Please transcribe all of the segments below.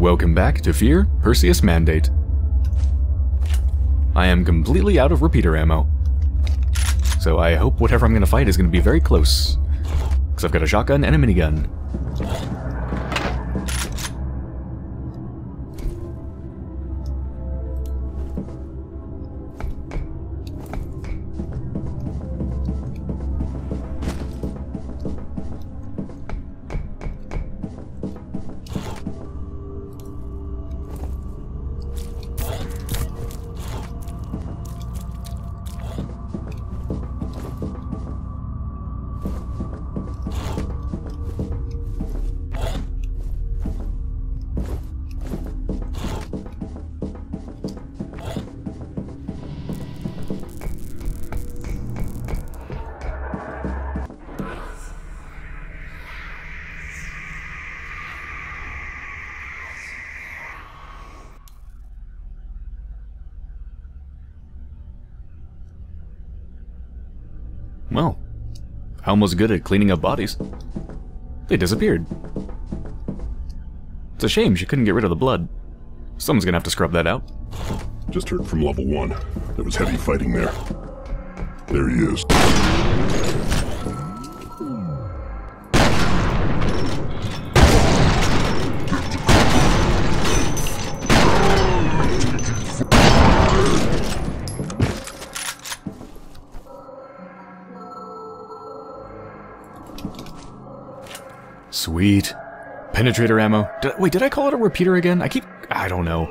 Welcome back to Fear Perseus Mandate. I am completely out of repeater ammo. So I hope whatever I'm going to fight is going to be very close. Because I've got a shotgun and a minigun. Helm good at cleaning up bodies. They disappeared. It's a shame she couldn't get rid of the blood. Someone's gonna have to scrub that out. Just heard from level one. There was heavy fighting there. There he is. Sweet. Penetrator ammo. Did, wait, did I call it a repeater again? I keep... I don't know.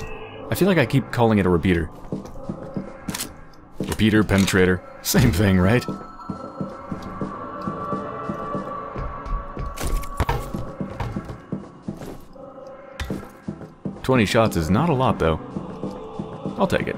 I feel like I keep calling it a repeater. Repeater, penetrator. Same thing, right? Twenty shots is not a lot, though. I'll take it.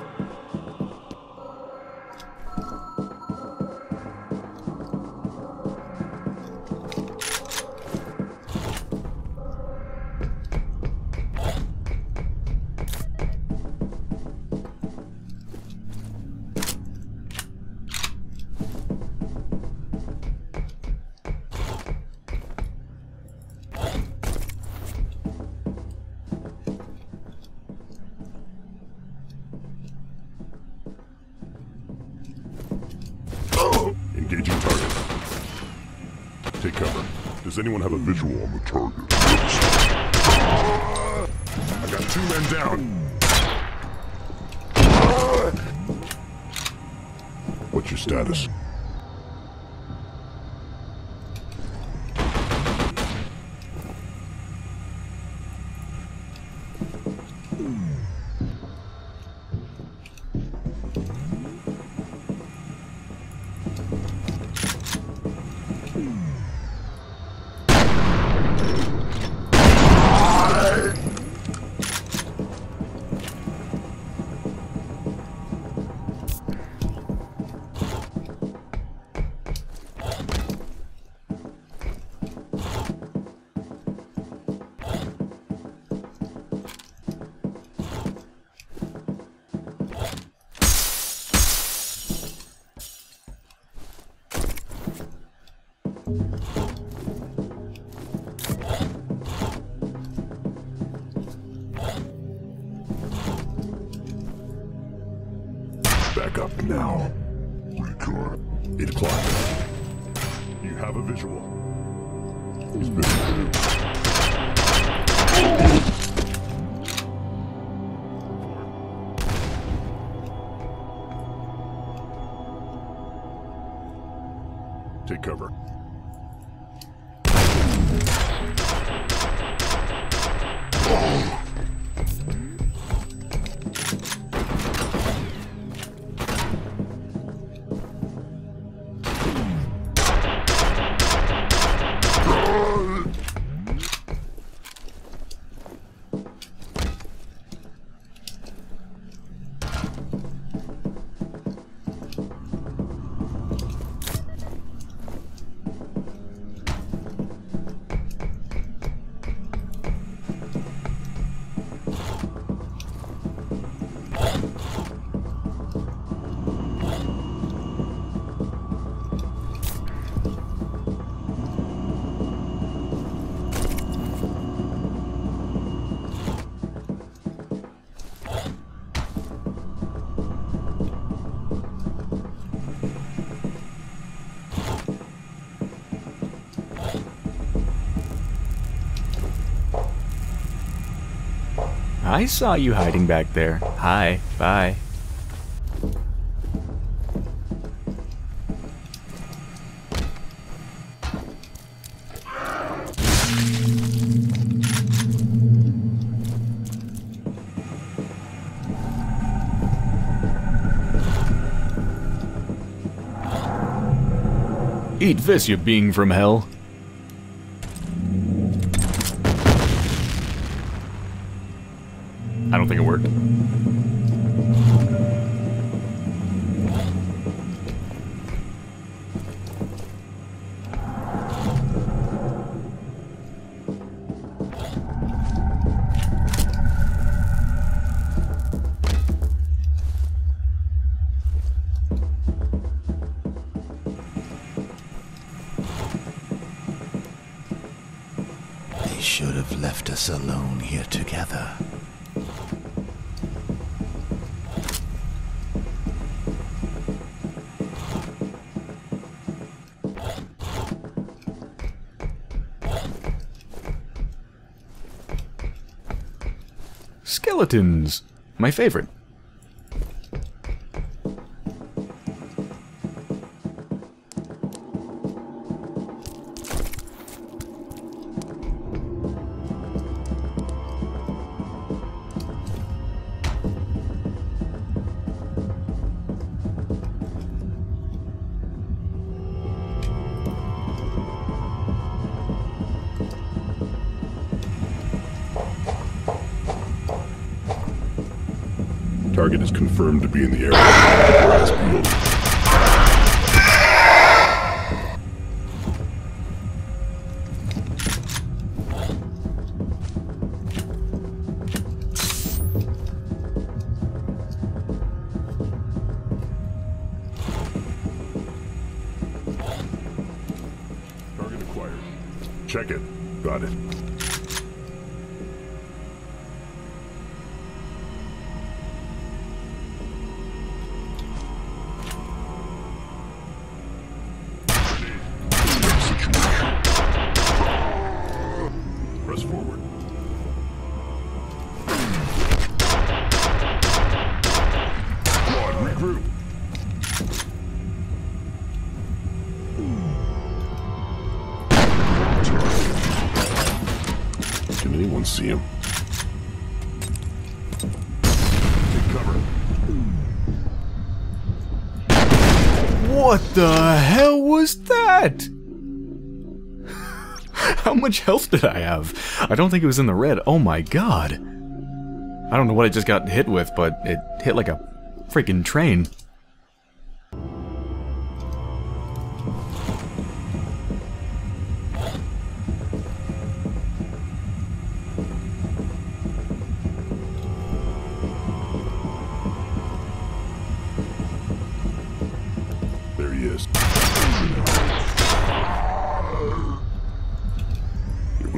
I saw you hiding back there. Hi. Bye. Eat this, you being from hell. Skeletons! My favorite. Target is confirmed to be in the area. Much health did I have? I don't think it was in the red. Oh my god. I don't know what I just got hit with, but it hit like a freaking train.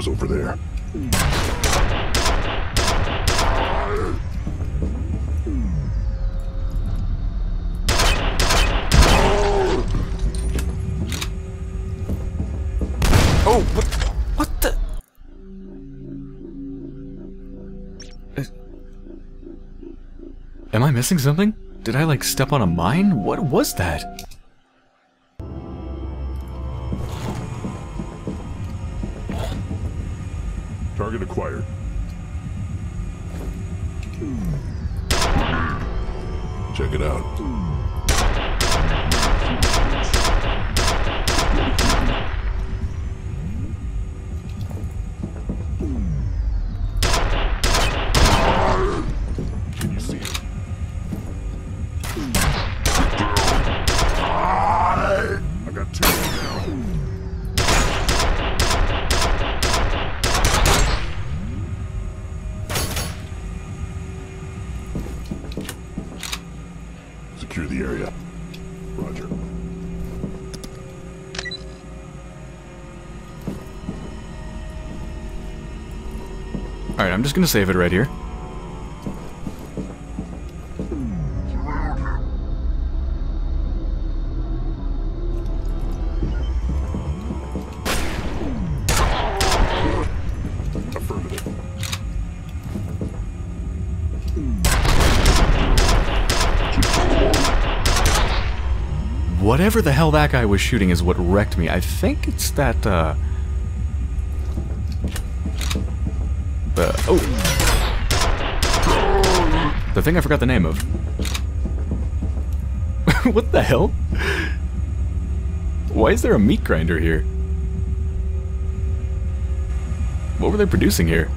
Was over there. Oh, what, what the? Uh, Am I missing something? Did I like step on a mine? What was that? Target Alright, I'm just gonna save it right here. Whatever the hell that guy was shooting is what wrecked me. I think it's that, uh, The... Oh! The thing I forgot the name of. what the hell? Why is there a meat grinder here? What were they producing here?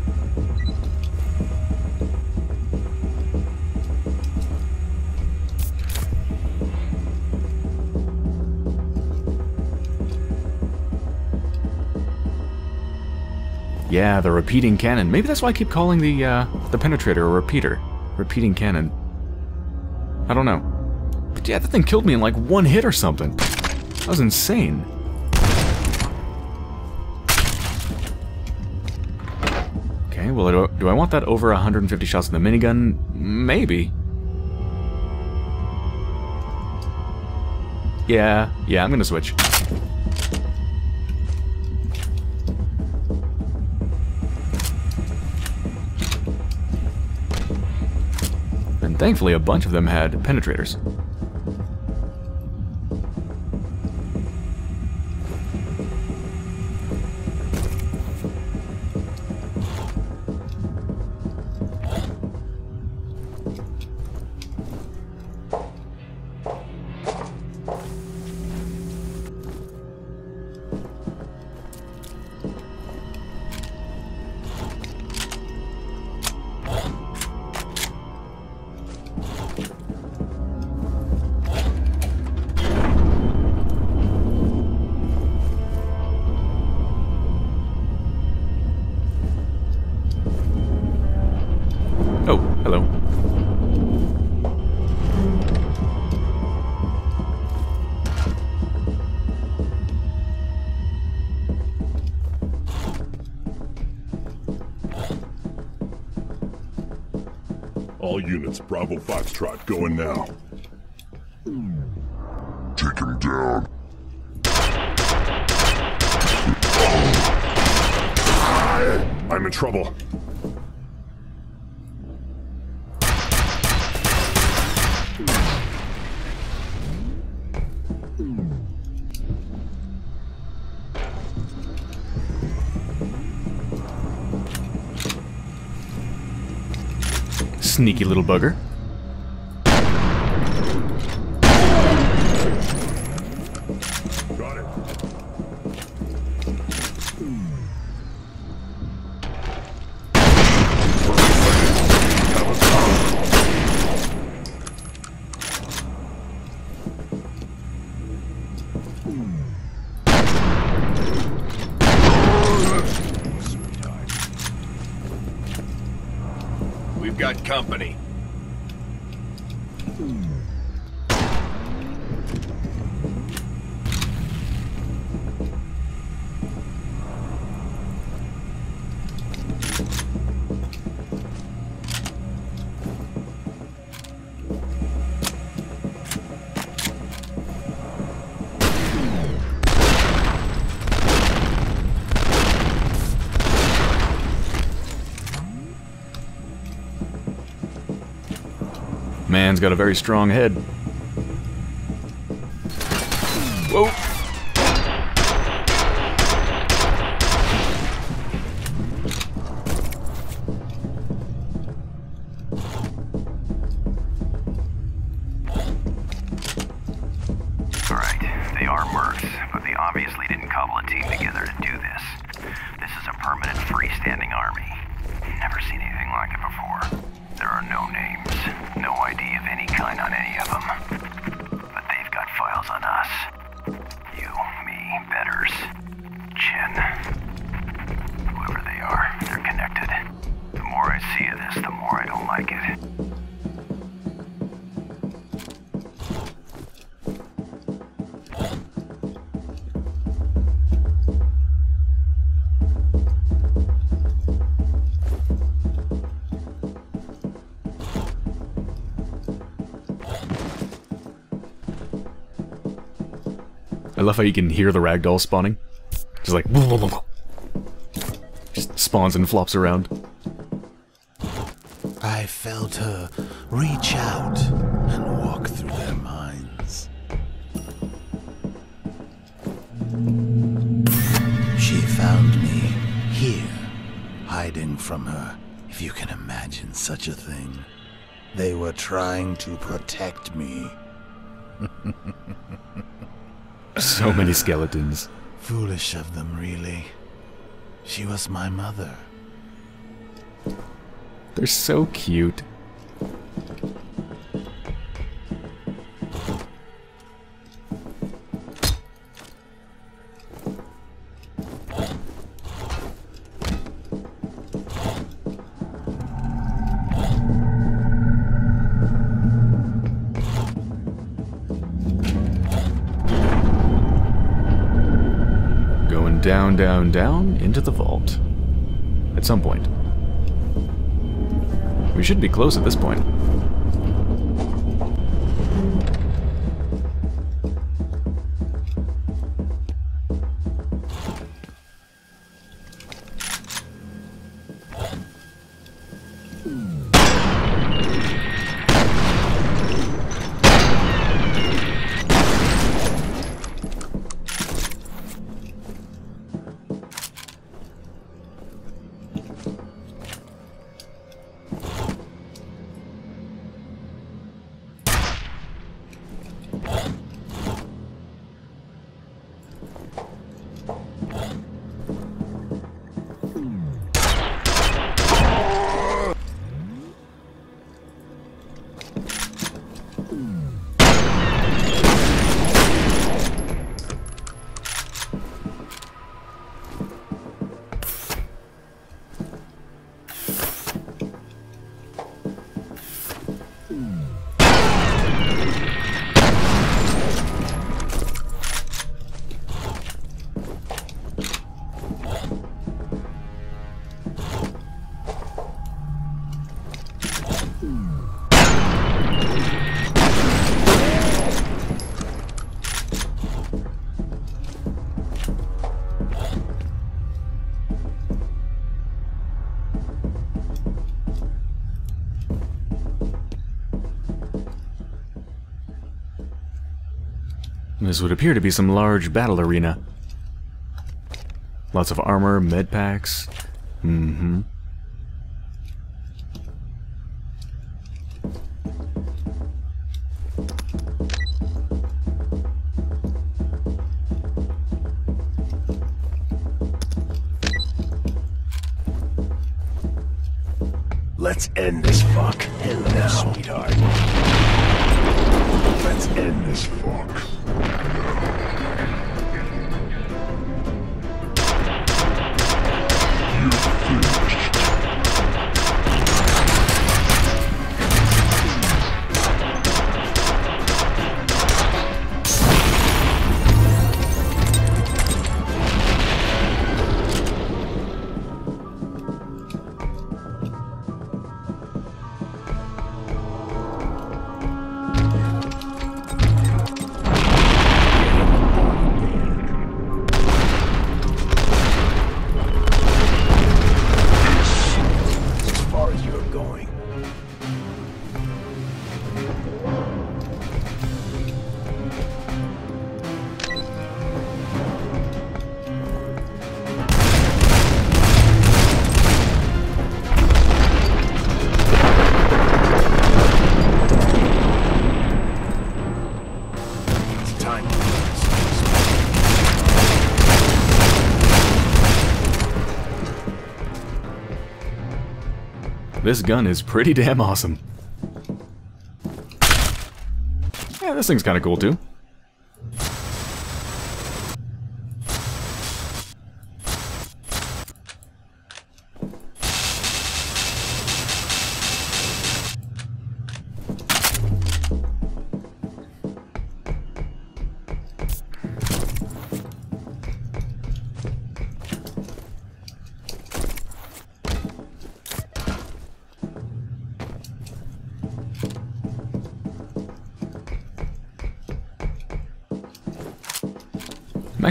Yeah, the repeating cannon. Maybe that's why I keep calling the uh, the penetrator a repeater. Repeating cannon. I don't know. But yeah, that thing killed me in like one hit or something. That was insane. Okay, well, do I, want that over 150 shots in the minigun? Maybe. Yeah, yeah, I'm gonna switch. Thankfully a bunch of them had penetrators. Units, Bravo Foxtrot, going now. Take him down. I'm in trouble. Sneaky little bugger. Man's got a very strong head. love how you can hear the ragdoll spawning. Just like... Just spawns and flops around. I felt her reach out and walk through their minds. She found me here, hiding from her, if you can imagine such a thing. They were trying to protect me. So many skeletons. Foolish of them, really. She was my mother. They're so cute. Down, down, down into the vault. At some point. We should be close at this point. This would appear to be some large battle arena. Lots of armor, med packs. Mm-hmm. Let's end this fuck. This gun is pretty damn awesome. Yeah, this thing's kind of cool too.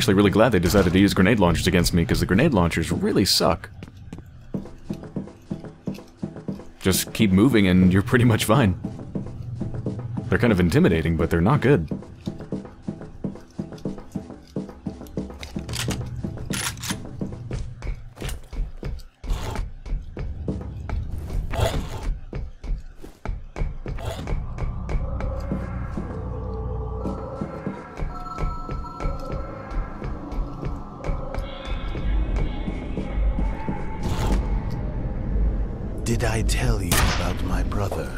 Actually really glad they decided to use grenade launchers against me, because the grenade launchers really suck. Just keep moving and you're pretty much fine. They're kind of intimidating, but they're not good. Did I tell you about my brother?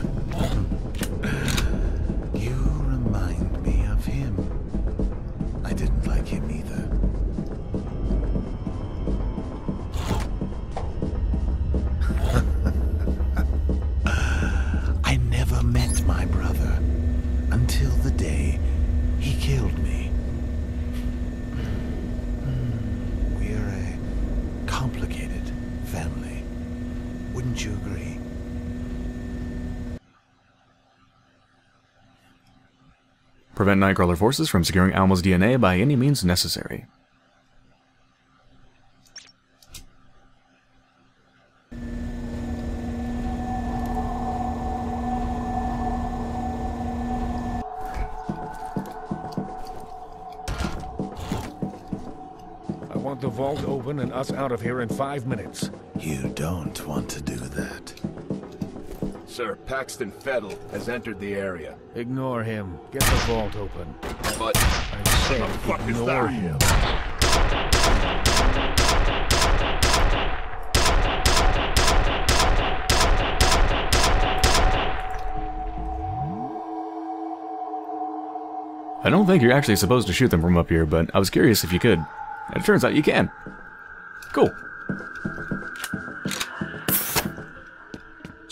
Prevent Nightcrawler forces from securing Alma's DNA by any means necessary. I want the vault open and us out of here in five minutes. You don't want to do that. Sir, Paxton Fettel has entered the area. Ignore him. Get the vault open. But I said fuck is ignore that? him. I don't think you're actually supposed to shoot them from up here, but I was curious if you could. And it turns out you can. Cool.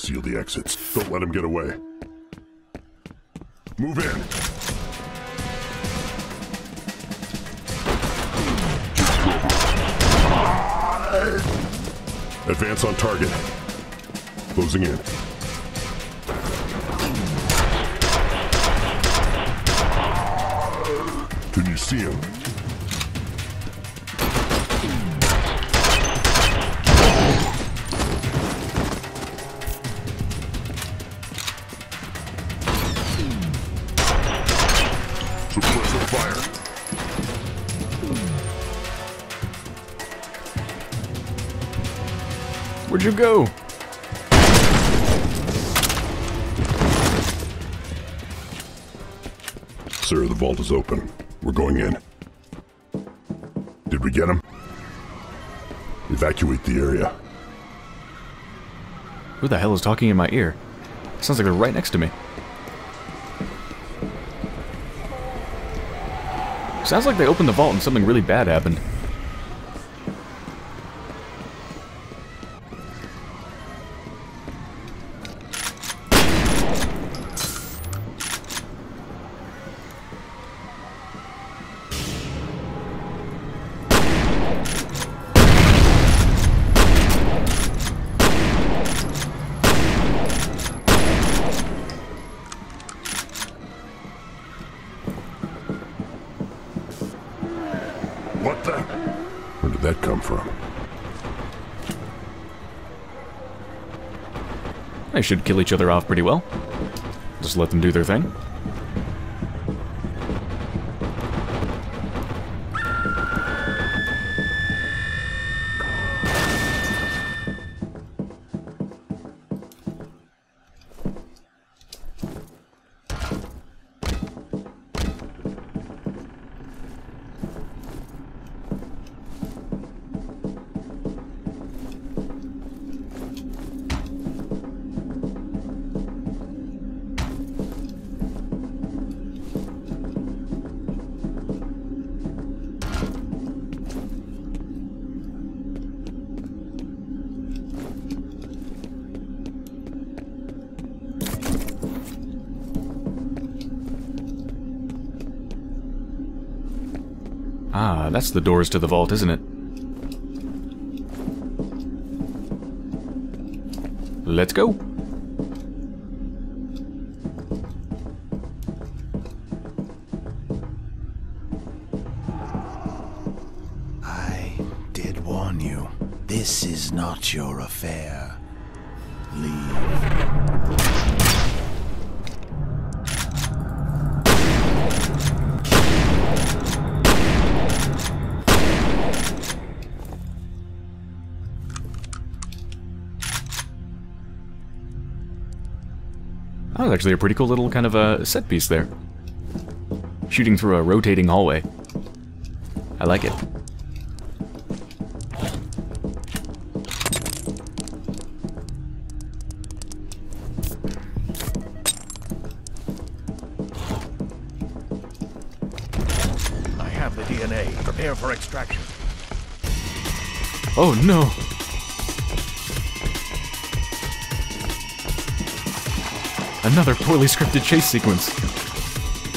Seal the exits. Don't let him get away. Move in. Advance on target. Closing in. Can you see him? You go? Sir, the vault is open. We're going in. Did we get him? Evacuate the area. Who the hell is talking in my ear? Sounds like they're right next to me. Sounds like they opened the vault and something really bad happened. What the? Where did that come from? They should kill each other off pretty well. Just let them do their thing. The doors to the vault, isn't it? Let's go. actually a pretty cool little kind of a set piece there. Shooting through a rotating hallway. I like it. I have the DNA. Prepare for extraction. Oh no! Another poorly scripted chase sequence.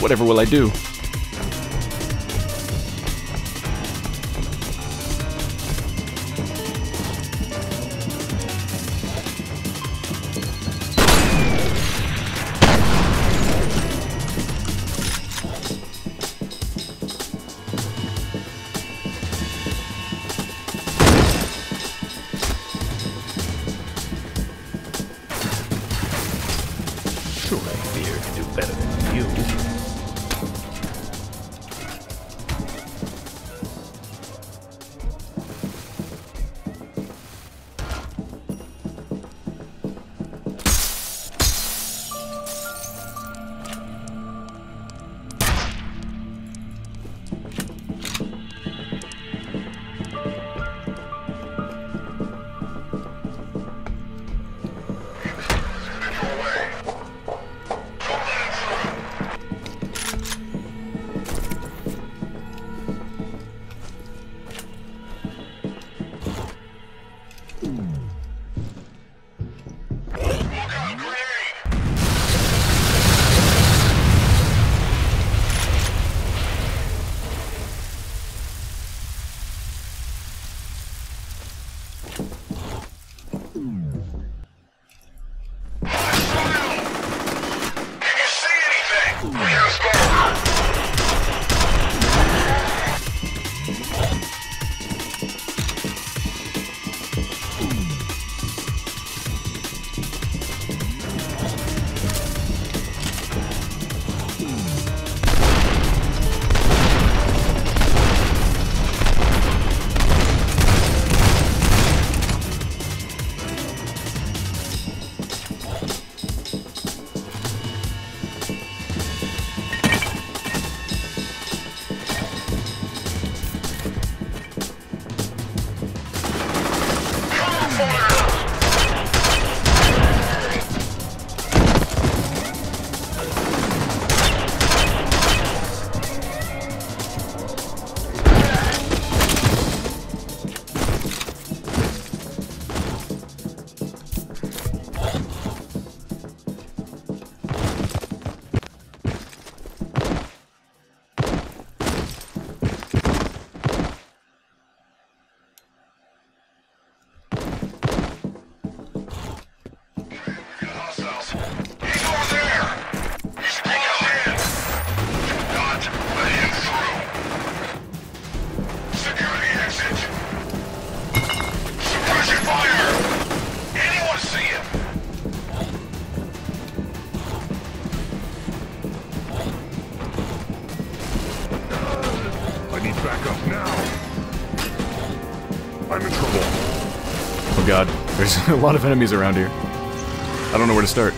Whatever will I do? There's a lot of enemies around here. I don't know where to start.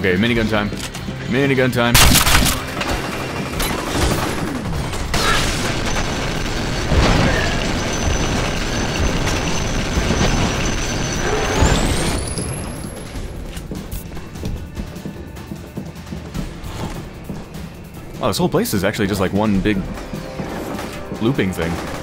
Okay, minigun time. Minigun time. Oh, this whole place is actually just like one big looping thing.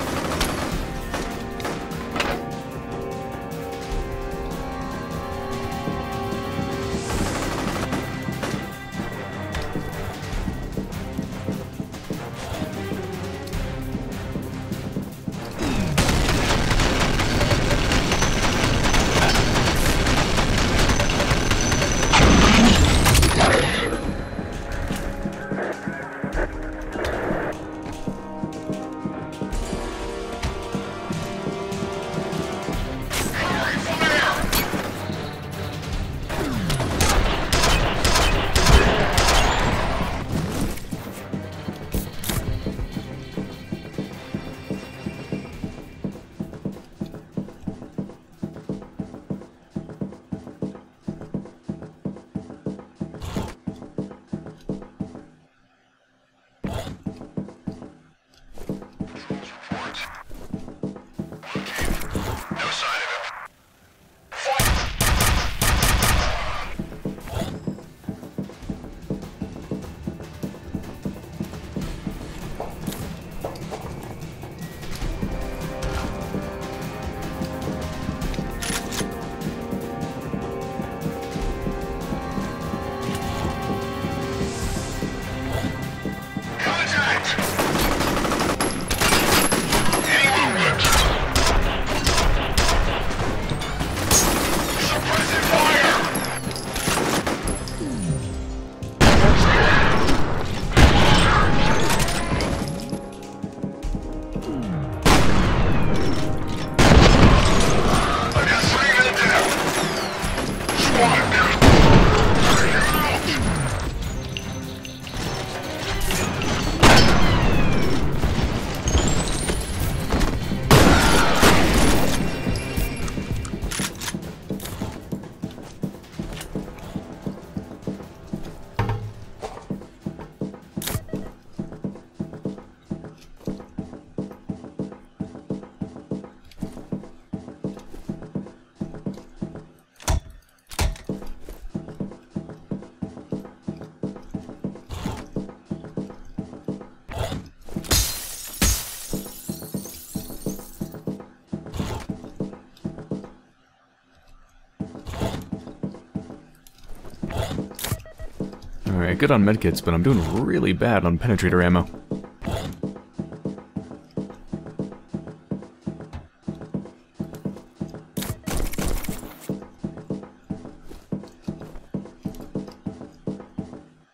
Good on medkits, but I'm doing really bad on penetrator ammo.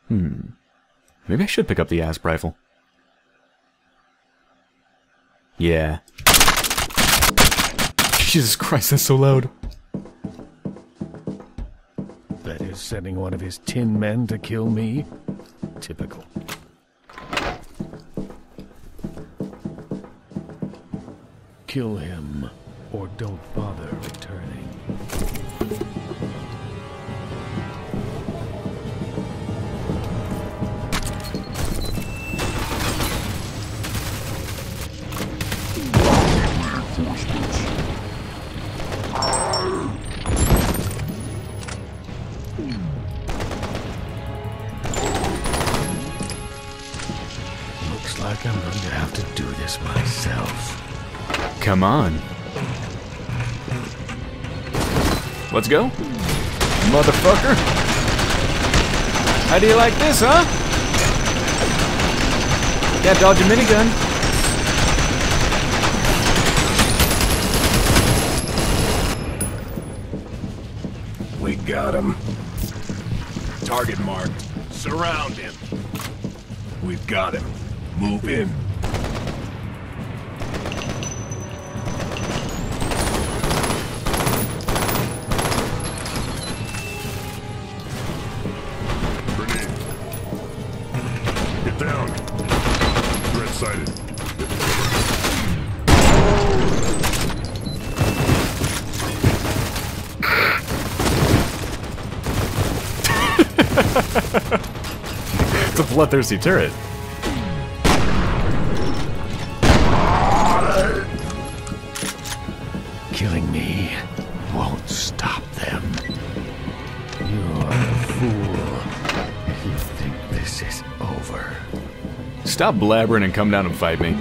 Hmm. Maybe I should pick up the asp rifle. Yeah. Jesus Christ, that's so loud. Sending one of his tin men to kill me? Typical. Kill him, or don't bother returning. Come on. Let's go. Motherfucker. How do you like this, huh? Yeah, dodge a minigun. We got him. Target marked. Surround him. We've got him. Move in. Bloodthirsty turret. Killing me won't stop them. You're a fool if you think this is over. Stop blabbering and come down and fight me.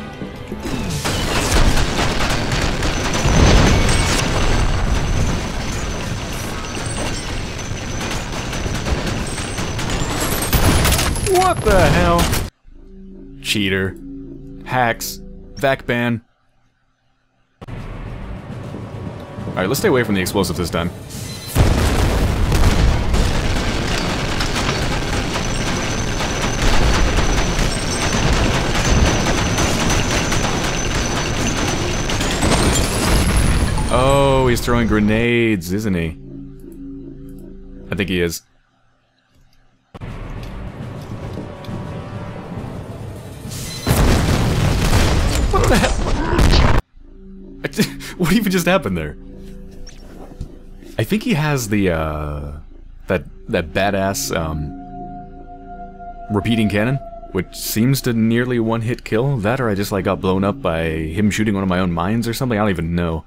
Cheater. Hacks. Vac ban. Alright, let's stay away from the explosive this time. Oh, he's throwing grenades, isn't he? I think he is. what even just happened there? I think he has the, uh... That, that badass, um... Repeating cannon, which seems to nearly one-hit kill. That or I just, like, got blown up by him shooting one of my own mines or something. I don't even know.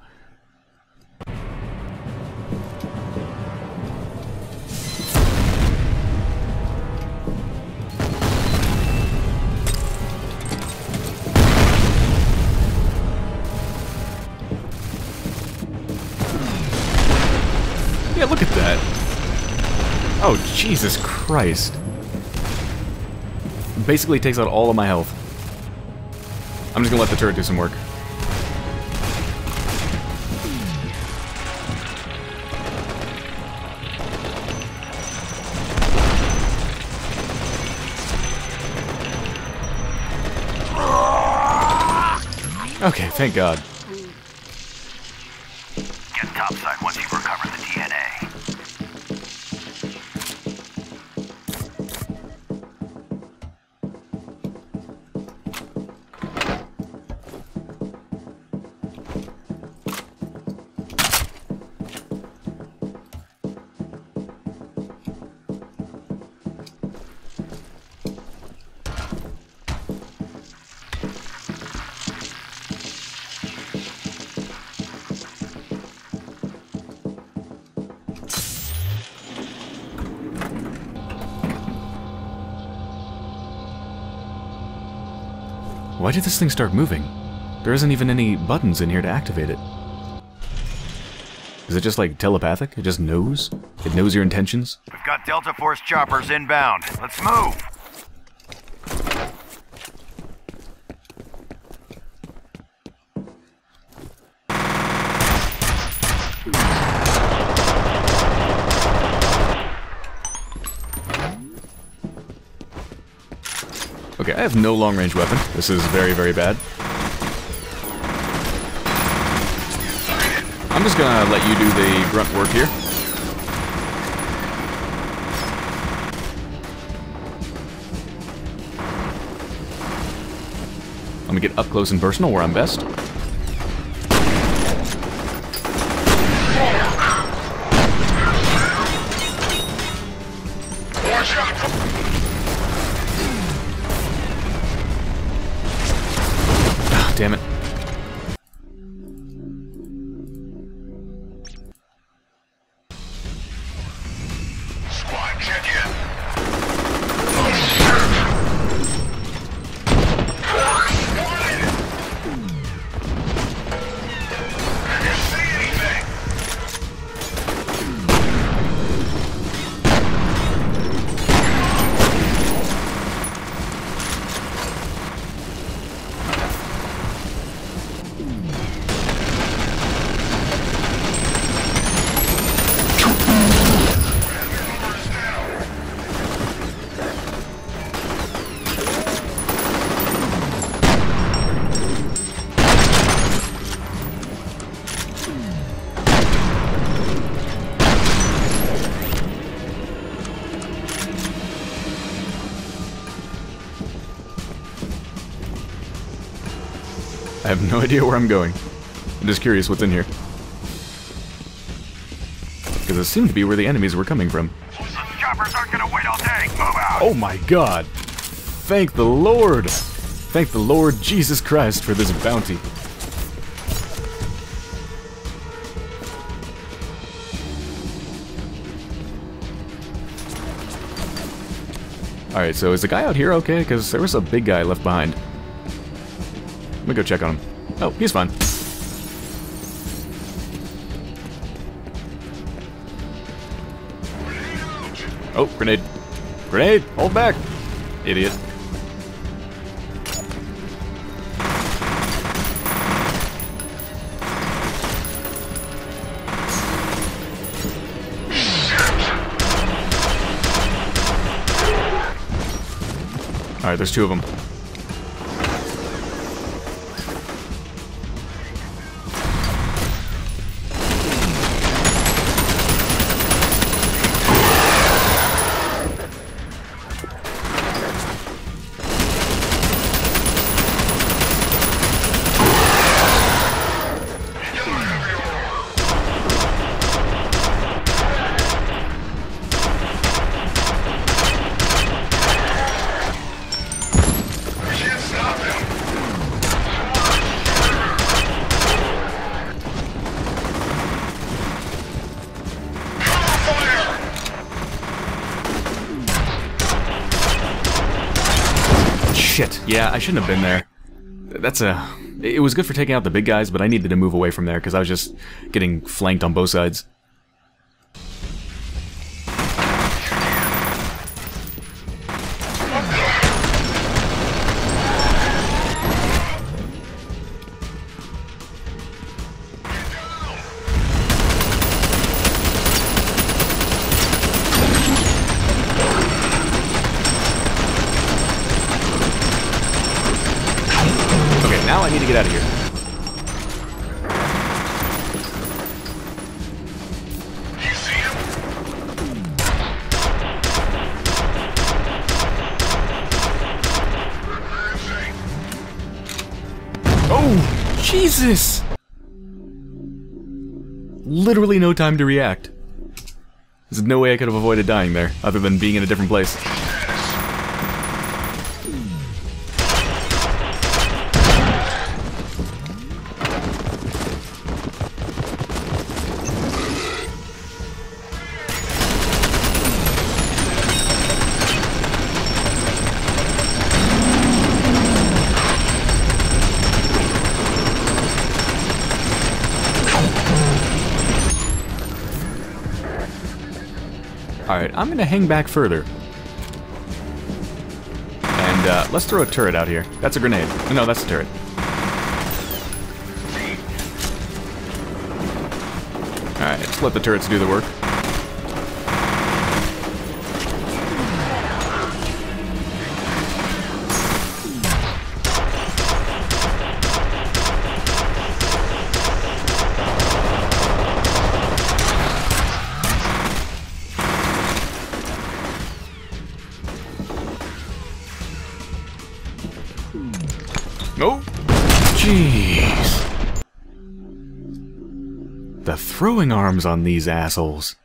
Jesus Christ. Basically takes out all of my health. I'm just gonna let the turret do some work. Okay, thank God. Why did this thing start moving? There isn't even any buttons in here to activate it. Is it just like telepathic? It just knows? It knows your intentions? We've got Delta Force choppers inbound. Let's move. I have no long range weapon. This is very, very bad. I'm just gonna let you do the grunt work here. Let me get up close and personal where I'm best. Have no idea where I'm going. I'm just curious what's in here. Because it seemed to be where the enemies were coming from. Choppers aren't gonna wait all day. Move out. Oh my god! Thank the Lord! Thank the Lord Jesus Christ for this bounty. Alright, so is the guy out here okay? Because there was a big guy left behind. Let me go check on him. Oh, he's fine. Oh, grenade. Grenade! Hold back! Idiot. Alright, there's two of them. I shouldn't have been there. That's a... It was good for taking out the big guys, but I needed to move away from there because I was just getting flanked on both sides. Time to react. There's no way I could have avoided dying there, other than being in a different place. Alright, I'm gonna hang back further. And uh, let's throw a turret out here. That's a grenade. No, that's a turret. Alright, just let the turrets do the work. Throwing arms on these assholes.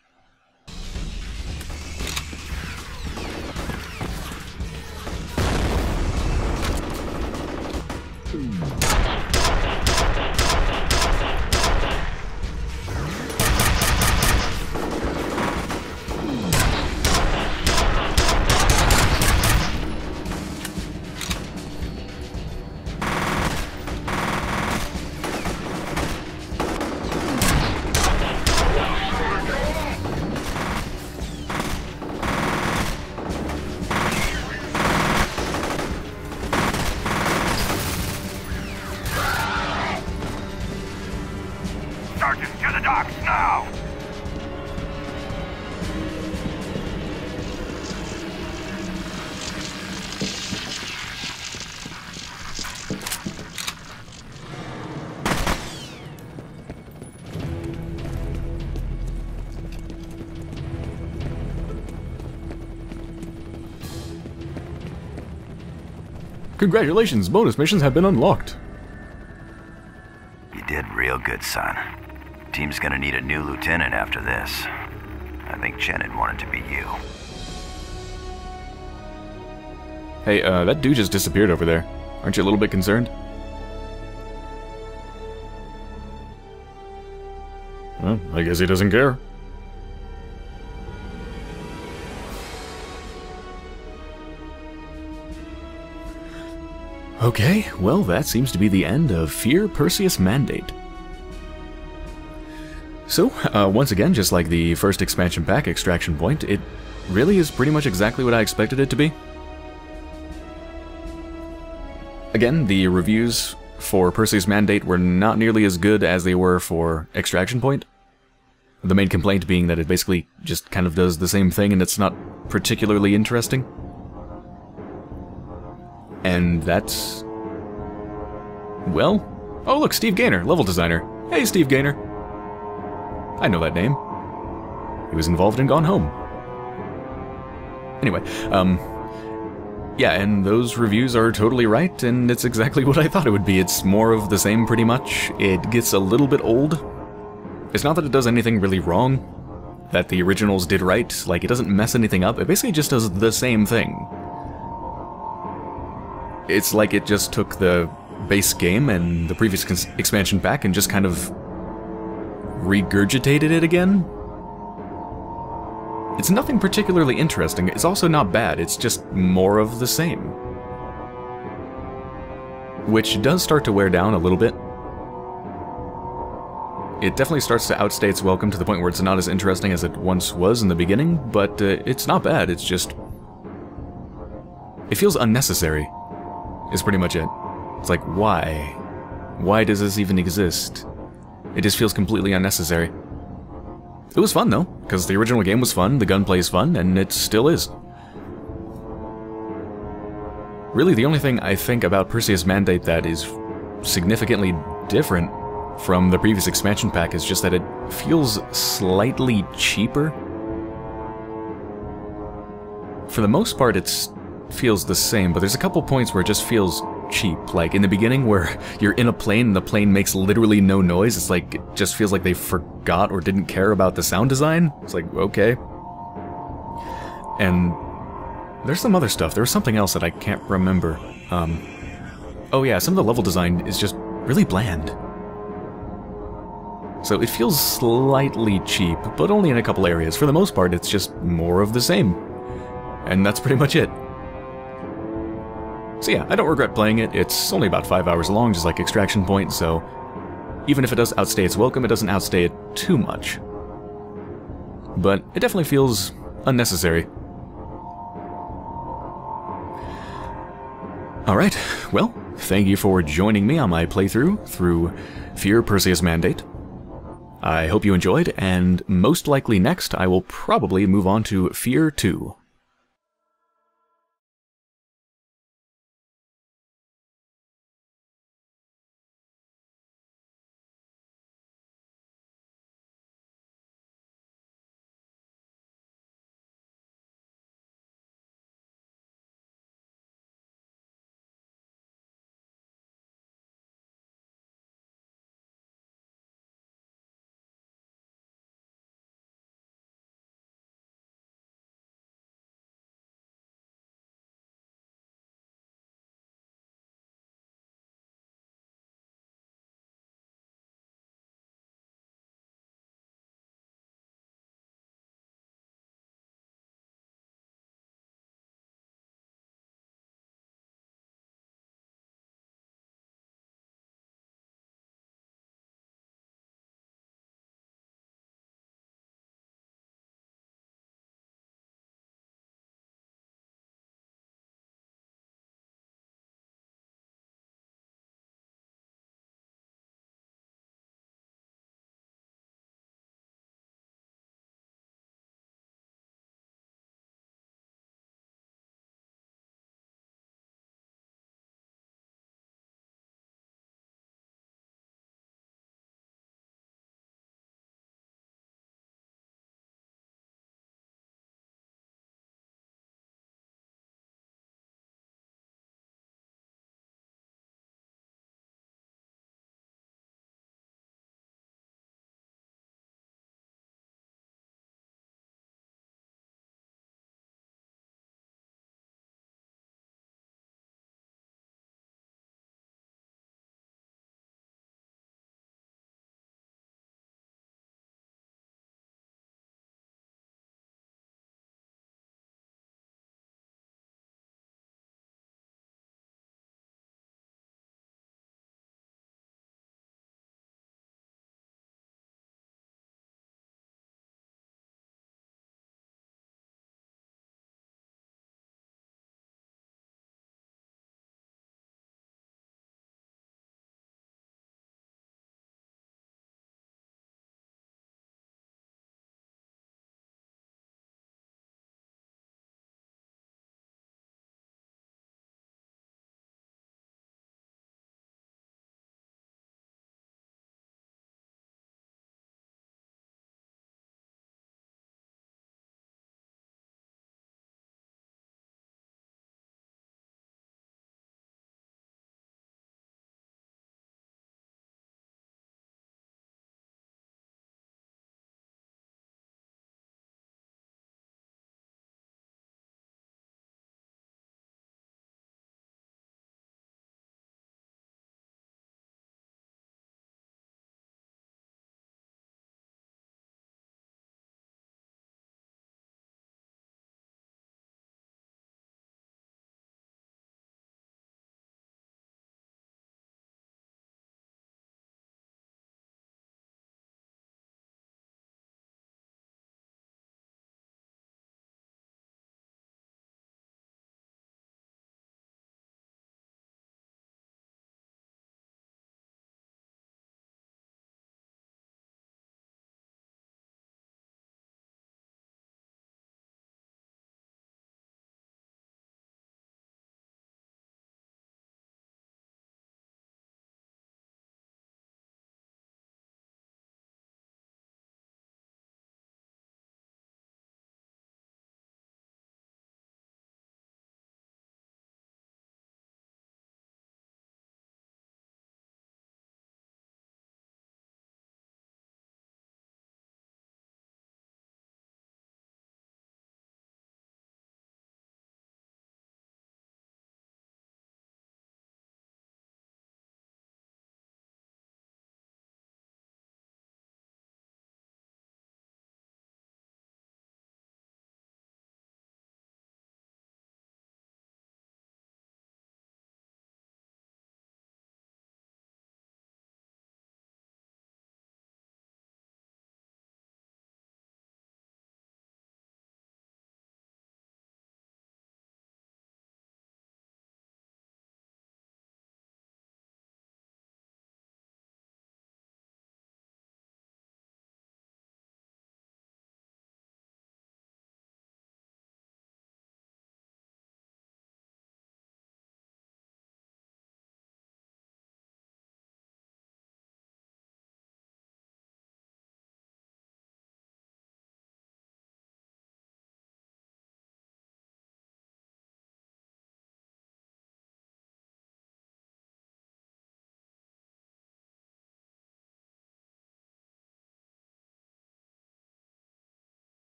Congratulations, bonus missions have been unlocked. You did real good, son. Team's gonna need a new lieutenant after this. I think Chenin wanted to be you. Hey, uh, that dude just disappeared over there. Aren't you a little bit concerned? Well, I guess he doesn't care. Okay, well, that seems to be the end of Fear Perseus Mandate. So, uh, once again, just like the first expansion pack, Extraction Point, it really is pretty much exactly what I expected it to be. Again, the reviews for Perseus Mandate were not nearly as good as they were for Extraction Point. The main complaint being that it basically just kind of does the same thing and it's not particularly interesting. And that's... Well... Oh look, Steve Gaynor, level designer. Hey, Steve Gaynor. I know that name. He was involved in Gone Home. Anyway, um... Yeah, and those reviews are totally right, and it's exactly what I thought it would be. It's more of the same, pretty much. It gets a little bit old. It's not that it does anything really wrong, that the originals did right, like, it doesn't mess anything up, it basically just does the same thing. It's like it just took the base game and the previous expansion back and just kind of regurgitated it again. It's nothing particularly interesting, it's also not bad, it's just more of the same. Which does start to wear down a little bit. It definitely starts to outstay its welcome to the point where it's not as interesting as it once was in the beginning, but uh, it's not bad, it's just... It feels unnecessary, is pretty much it. It's like, why? Why does this even exist? It just feels completely unnecessary. It was fun though, because the original game was fun, the gunplay is fun, and it still is. Really, the only thing I think about Perseus Mandate that is significantly different from the previous expansion pack is just that it feels slightly cheaper. For the most part, it feels the same, but there's a couple points where it just feels cheap. Like in the beginning where you're in a plane and the plane makes literally no noise. It's like, it just feels like they forgot or didn't care about the sound design. It's like, okay. And there's some other stuff. There was something else that I can't remember. Um, oh yeah, some of the level design is just really bland. So it feels slightly cheap, but only in a couple areas. For the most part, it's just more of the same. And that's pretty much it. So yeah, I don't regret playing it, it's only about 5 hours long, just like Extraction Point, so even if it does outstay its welcome, it doesn't outstay it too much. But it definitely feels unnecessary. Alright, well, thank you for joining me on my playthrough through Fear Perseus Mandate. I hope you enjoyed, and most likely next I will probably move on to Fear 2.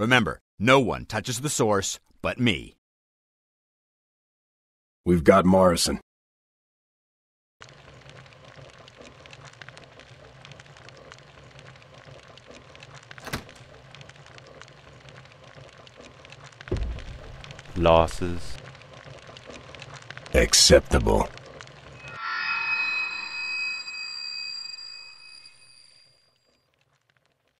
Remember, no one touches the source but me. We've got Morrison. Losses. Acceptable.